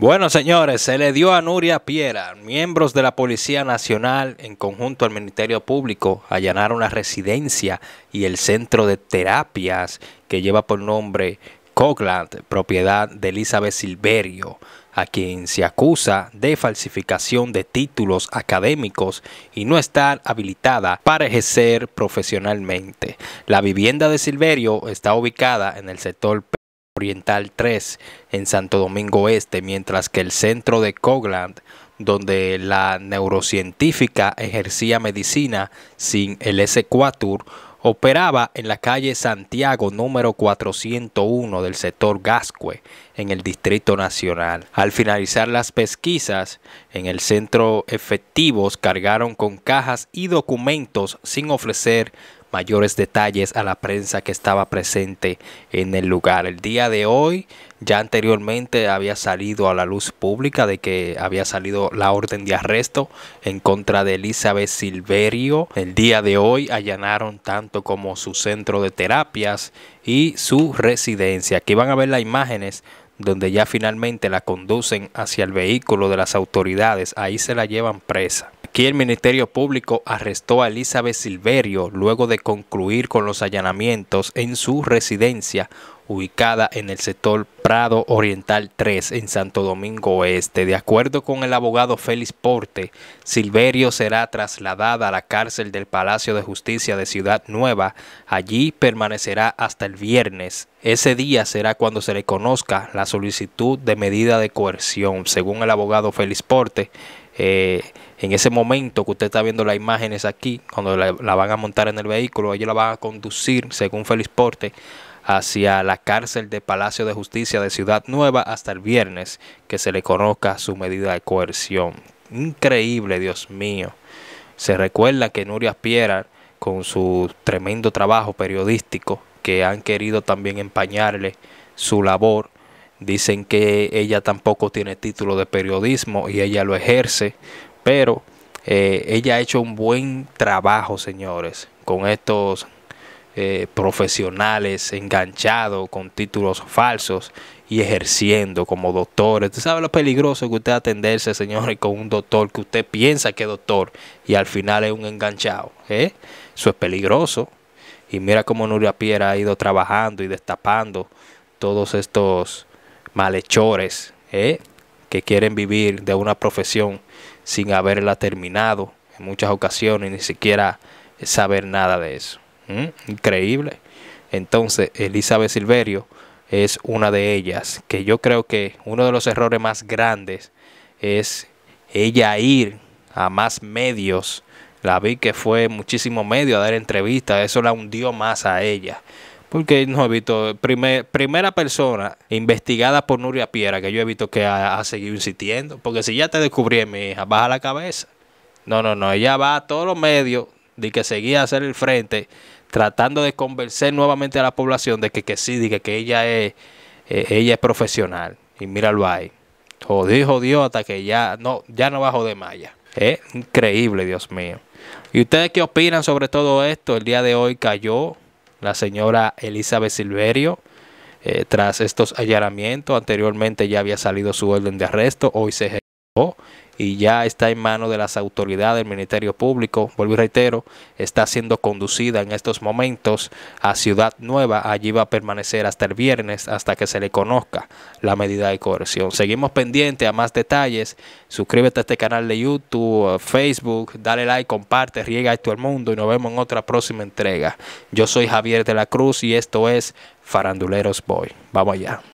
Bueno, señores, se le dio a Nuria Piera, miembros de la Policía Nacional, en conjunto al Ministerio Público, allanaron la residencia y el centro de terapias que lleva por nombre Cogland, propiedad de Elizabeth Silverio, a quien se acusa de falsificación de títulos académicos y no estar habilitada para ejercer profesionalmente. La vivienda de Silverio está ubicada en el sector Oriental 3 en Santo Domingo Este, mientras que el centro de Cogland, donde la neurocientífica ejercía medicina sin el S4, operaba en la calle Santiago número 401 del sector Gascue, en el Distrito Nacional. Al finalizar las pesquisas, en el centro efectivos cargaron con cajas y documentos sin ofrecer mayores detalles a la prensa que estaba presente en el lugar. El día de hoy, ya anteriormente había salido a la luz pública de que había salido la orden de arresto en contra de Elizabeth Silverio. El día de hoy allanaron tanto como su centro de terapias y su residencia. Aquí van a ver las imágenes donde ya finalmente la conducen hacia el vehículo de las autoridades. Ahí se la llevan presa. Aquí el Ministerio Público arrestó a Elizabeth Silverio luego de concluir con los allanamientos en su residencia ubicada en el sector Prado Oriental 3 en Santo Domingo Oeste. De acuerdo con el abogado Félix Porte, Silverio será trasladada a la cárcel del Palacio de Justicia de Ciudad Nueva. Allí permanecerá hasta el viernes. Ese día será cuando se le conozca la solicitud de medida de coerción. Según el abogado Félix Porte, eh, en ese momento que usted está viendo las imágenes aquí, cuando la, van a montar en el vehículo, ellos la van a conducir, según Félix Porte, hacia la cárcel de Palacio de Justicia de Ciudad Nueva hasta el viernes que se le conozca su medida de coerción. Increíble, Dios mío. Se recuerda que Nuria Piera, con su tremendo trabajo periodístico, que han querido también empañarle su labor, dicen que ella tampoco tiene título de periodismo y ella lo ejerce pero eh, ella ha hecho un buen trabajo, señores, con estos eh, profesionales enganchados con títulos falsos y ejerciendo como doctores. Usted sabe lo peligroso que usted atenderse, señores, con un doctor que usted piensa que es doctor y al final es un enganchado. ¿eh? Eso es peligroso. Y mira cómo Nuria Piera ha ido trabajando y destapando todos estos malhechores que quieren vivir de una profesión sin haberla terminado en muchas ocasiones, ni siquiera saber nada de eso. Increíble. Entonces, Elizabeth Silverio es una de ellas, que yo creo que uno de los errores más grandes es ella ir a más medios. La vi que fue muchísimo medio a dar entrevistas, eso la hundió más a ella. Porque no he visto, primera persona investigada por Nuria Piera que yo he visto que ha, seguido insistiendo. Porque si ya te descubrí, mi hija, baja la cabeza. No, no, no, ella va a todos los medios de que seguía a hacer el frente, tratando de convencer nuevamente a la población de que, que sí, de que, ella es eh, ella es profesional. Y míralo ahí. Jodió, jodió hasta que ya no, ya no va a. Es increíble, Dios mío. ¿Y ustedes qué opinan sobre todo esto? El día de hoy cayó la señora Elizabeth Silverio. Eh, tras estos allanamientos, anteriormente ya había salido su orden de arresto, hoy se ejecutó y ya está en manos de las autoridades del Ministerio Público. Vuelvo y reitero, está siendo conducida en estos momentos a Ciudad Nueva. Allí va a permanecer hasta el viernes, hasta que se le conozca la medida de coerción. Seguimos pendientes a más detalles. Suscríbete a este canal de YouTube, Facebook, dale like, comparte, riega esto al mundo y nos vemos en otra próxima entrega. Yo soy Javier de la Cruz y esto es Faranduleros Boy. Vamos allá.